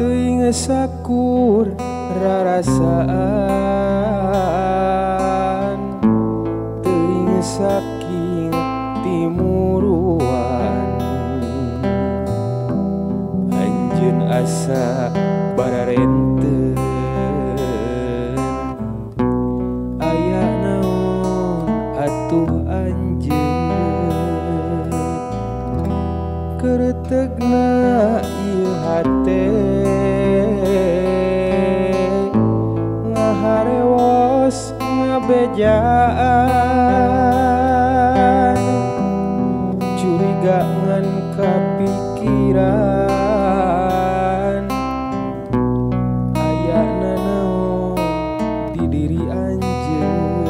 teuing sakur rarasaan. Teuing saking timuruan. Anjeun asa bararente. Aya naon atuh anjeun? Keretegna ieu hate. kerjaan curiga ngan kepikiran. Aya nana di diri anjeun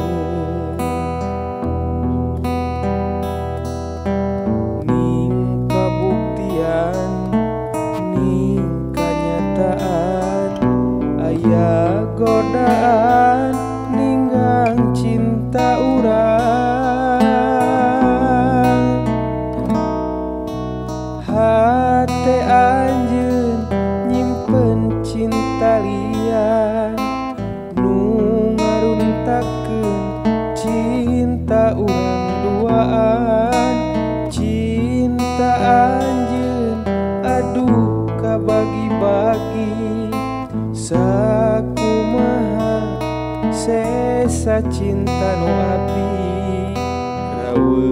Ning kabuktian Ning kenyataan aya godaan. Lian nu ngaruntakeun cinta urang duaan. Cinta anjeun aduh kabagi-bagi. Sakumaha sesa cinta nu abdi. Raweuina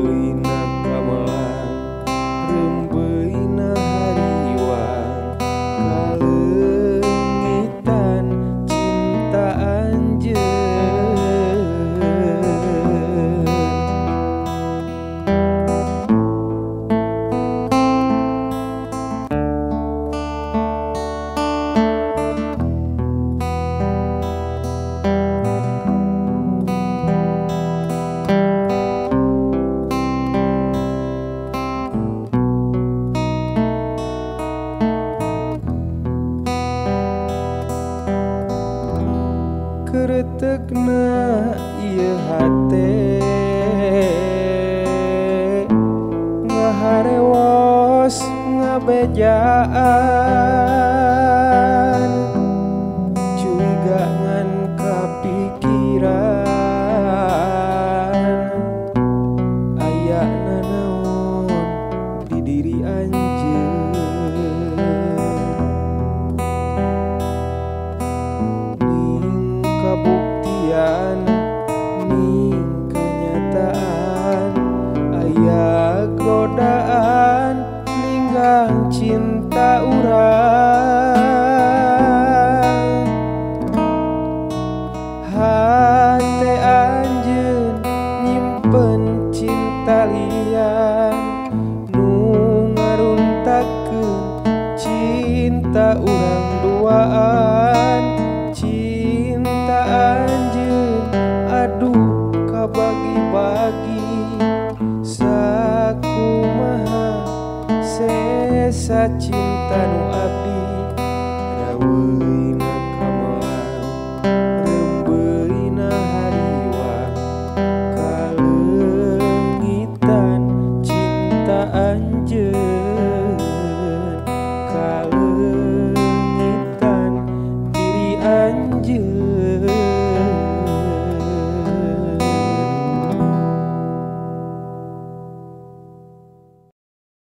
tekna hate ngaharewas ngabejaan. Cinta lian nu ngaruntakeun cinta urang duaan cinta anjeun aduh kabagi-bagi sakumaha sesa cinta nu abdi. Raweuina chưa